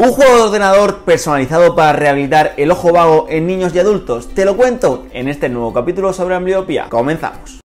Un juego de ordenador personalizado para rehabilitar el ojo vago en niños y adultos. Te lo cuento en este nuevo capítulo sobre ambliopía. Comenzamos.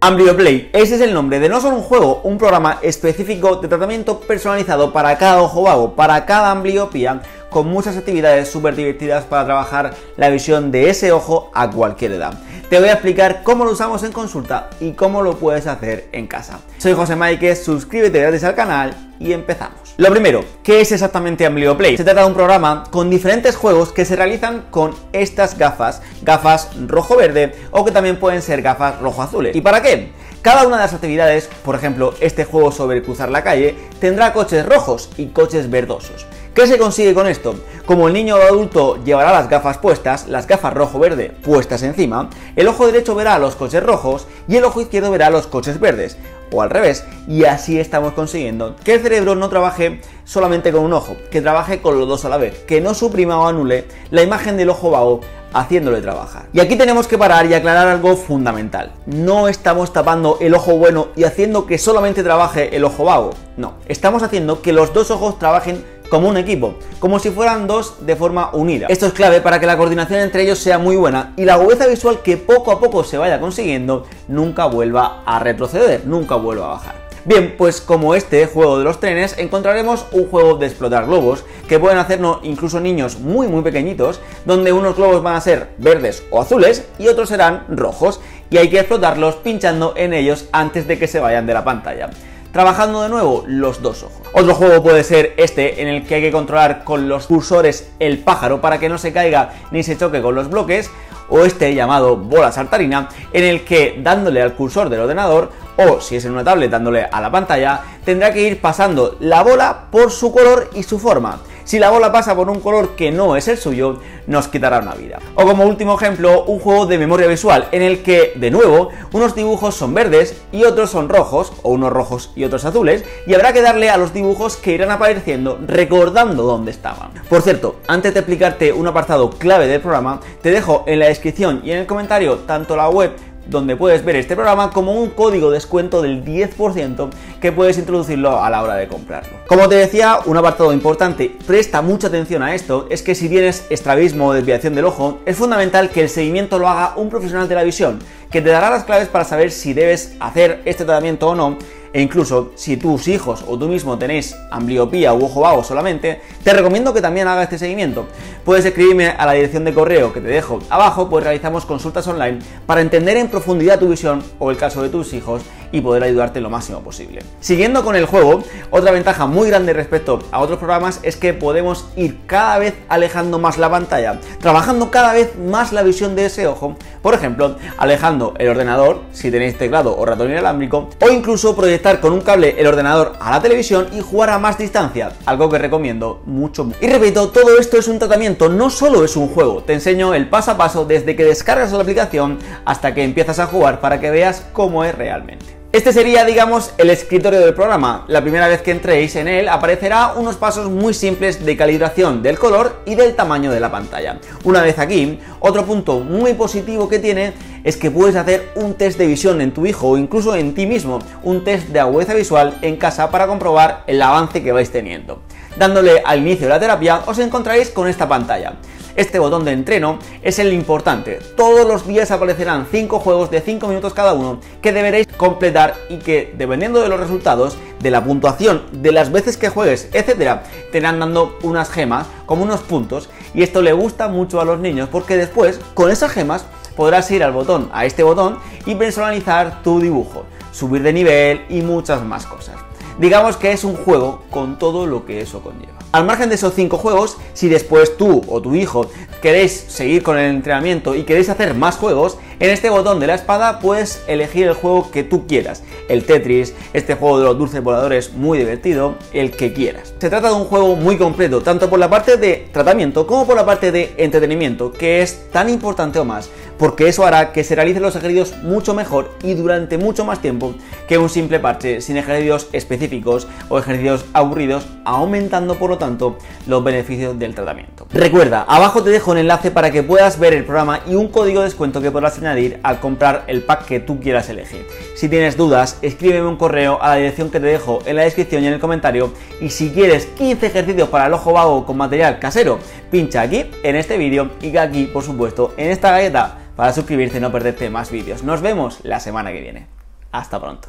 AmblioPlay, ese es el nombre de no solo un juego, un programa específico de tratamiento personalizado para cada ojo vago, para cada ambliopía, con muchas actividades súper divertidas para trabajar la visión de ese ojo a cualquier edad. Te voy a explicar cómo lo usamos en consulta y cómo lo puedes hacer en casa. Soy José Maikes, suscríbete gratis al canal y empezamos. Lo primero, ¿qué es exactamente AmblioPlay? Se trata de un programa con diferentes juegos que se realizan con estas gafas, gafas rojo-verde o que también pueden ser gafas rojo-azules. ¿Y para qué? Cada una de las actividades, por ejemplo, este juego sobre cruzar la calle, tendrá coches rojos y coches verdosos. ¿Qué se consigue con esto? Como el niño o adulto llevará las gafas puestas, las gafas rojo-verde puestas encima, el ojo derecho verá los coches rojos y el ojo izquierdo verá los coches verdes, o al revés, y así estamos consiguiendo que el cerebro no trabaje solamente con un ojo, que trabaje con los dos a la vez, que no suprima o anule la imagen del ojo vago haciéndole trabajar. Y aquí tenemos que parar y aclarar algo fundamental. No estamos tapando el ojo bueno y haciendo que solamente trabaje el ojo vago. No, estamos haciendo que los dos ojos trabajen como un equipo, como si fueran dos de forma unida. Esto es clave para que la coordinación entre ellos sea muy buena y la agudeza visual que poco a poco se vaya consiguiendo nunca vuelva a retroceder, nunca vuelva a bajar. Bien, pues como este juego de los trenes, encontraremos un juego de explotar globos que pueden hacernos incluso niños muy muy pequeñitos, donde unos globos van a ser verdes o azules y otros serán rojos, y hay que explotarlos pinchando en ellos antes de que se vayan de la pantalla trabajando de nuevo los dos ojos. Otro juego puede ser este en el que hay que controlar con los cursores el pájaro para que no se caiga ni se choque con los bloques o este llamado bola saltarina en el que dándole al cursor del ordenador o si es en una tablet dándole a la pantalla tendrá que ir pasando la bola por su color y su forma si la bola pasa por un color que no es el suyo, nos quitará una vida. O como último ejemplo, un juego de memoria visual en el que, de nuevo, unos dibujos son verdes y otros son rojos, o unos rojos y otros azules, y habrá que darle a los dibujos que irán apareciendo recordando dónde estaban. Por cierto, antes de explicarte un apartado clave del programa, te dejo en la descripción y en el comentario tanto la web donde puedes ver este programa como un código de descuento del 10% que puedes introducirlo a la hora de comprarlo. Como te decía, un apartado importante, presta mucha atención a esto, es que si tienes estrabismo o desviación del ojo, es fundamental que el seguimiento lo haga un profesional de la visión, que te dará las claves para saber si debes hacer este tratamiento o no e incluso si tus hijos o tú mismo tenéis ambliopía u ojo vago solamente, te recomiendo que también haga este seguimiento. Puedes escribirme a la dirección de correo que te dejo abajo, pues realizamos consultas online para entender en profundidad tu visión o el caso de tus hijos y poder ayudarte lo máximo posible. Siguiendo con el juego, otra ventaja muy grande respecto a otros programas es que podemos ir cada vez alejando más la pantalla, trabajando cada vez más la visión de ese ojo, por ejemplo, alejando el ordenador si tenéis teclado o ratón inalámbrico o incluso proyectando con un cable el ordenador a la televisión y jugar a más distancia, algo que recomiendo mucho. Y repito, todo esto es un tratamiento, no solo es un juego, te enseño el paso a paso desde que descargas la aplicación hasta que empiezas a jugar para que veas cómo es realmente. Este sería, digamos, el escritorio del programa. La primera vez que entréis en él aparecerá unos pasos muy simples de calibración del color y del tamaño de la pantalla. Una vez aquí, otro punto muy positivo que tiene es que puedes hacer un test de visión en tu hijo o incluso en ti mismo, un test de agudeza visual en casa para comprobar el avance que vais teniendo. Dándole al inicio de la terapia os encontraréis con esta pantalla. Este botón de entreno es el importante. Todos los días aparecerán 5 juegos de 5 minutos cada uno que deberéis completar y que, dependiendo de los resultados, de la puntuación, de las veces que juegues, etcétera, te irán dando unas gemas como unos puntos y esto le gusta mucho a los niños porque después, con esas gemas, podrás ir al botón, a este botón y personalizar tu dibujo, subir de nivel y muchas más cosas. Digamos que es un juego con todo lo que eso conlleva. Al margen de esos 5 juegos, si después tú o tu hijo queréis seguir con el entrenamiento y queréis hacer más juegos, en este botón de la espada puedes elegir el juego que tú quieras. El Tetris, este juego de los dulces voladores muy divertido, el que quieras. Se trata de un juego muy completo, tanto por la parte de tratamiento como por la parte de entretenimiento, que es tan importante o más, porque eso hará que se realicen los ejercicios mucho mejor y durante mucho más tiempo que un simple parche sin ejercicios específicos o ejercicios aburridos, aumentando por lo tanto los beneficios del tratamiento. Recuerda, abajo te dejo un enlace para que puedas ver el programa y un código de descuento que podrás añadir al comprar el pack que tú quieras elegir. Si tienes dudas, escríbeme un correo a la dirección que te dejo en la descripción y en el comentario y si quieres 15 ejercicios para el ojo vago con material casero, pincha aquí en este vídeo y aquí, por supuesto, en esta galleta para suscribirte y no perderte más vídeos. Nos vemos la semana que viene. Hasta pronto.